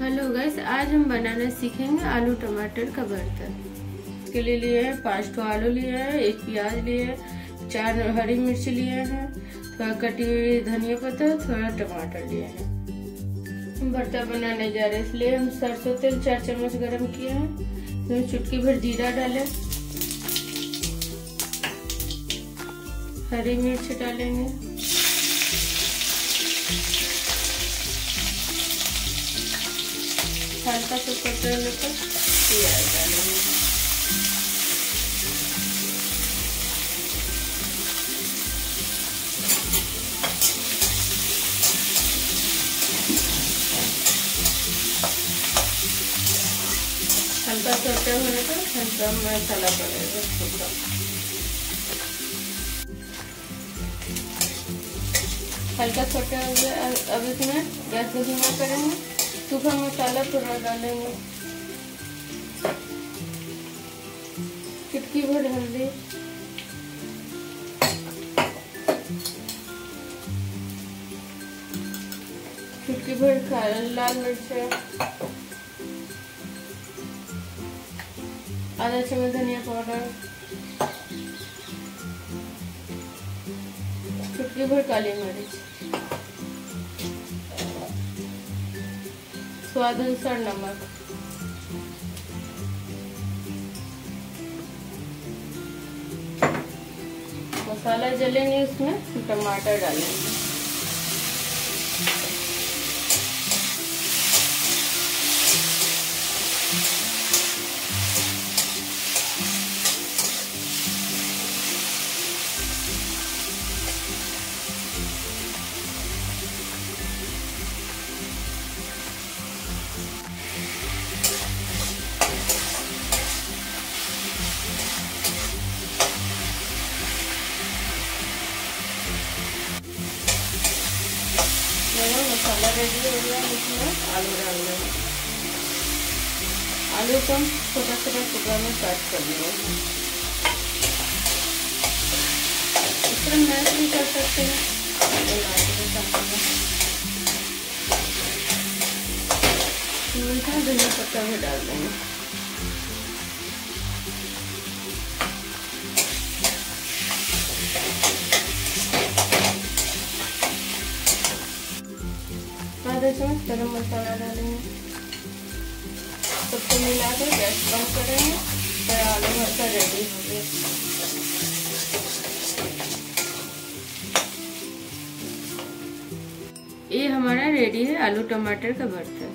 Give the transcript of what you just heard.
Hello guys आज हम बनाना सीखेंगे आलू टमाटर का भरता इसके लिए लिए हैं पाँच ठो आलू लिए हैं, एक प्याज लिए हैं, चार हरी मिर्च लिए हैं, थोड़ा कटी हुई धनिया पत्ता, थोड़ा टमाटर लिए हैं। भरता बनाने जा रहे हैं, इसलिए हम सरसों तेल चार चम्मच गरम किए हैं। इसमें चुटकी भर जीरा डालें। हरी मिर्च डालेंगे। हल्का सा कटर लेकर प्याज डालेंगे हल्का सोटे होने पर हल्का मसाला पड़ेगा छोटा हल्का छोटा हो गया अब इसमें गैस को धीमा करेंगे सूखा मसाला थोड़ा डालेंगे। चुटकी भर हल्दी। चुटकी भर लाल मिर्च। आधा चम्मच धनिया पाउडर। चुटकी भर काली मिर्च। स्वाद अनुसार नमक। मसाला जले नहीं उसमें टमाटर डालेंगे। मसाला रेडी हो गया इसमें। आलू डाल देंगे आलू को हम छोटा छोटा टुकड़ा में कट कर लेंगे। इसमें मैश भी कर सकते हैं। मीठा धनिया पत्ता भी डाल देंगे। आधा चम्मच गरम मसाला डालेंगे। सबको मिला के गैस बंद करेंगे, फिर आलू भरता रेडी हो गया ये हमारा रेडी है आलू टमाटर का भरता।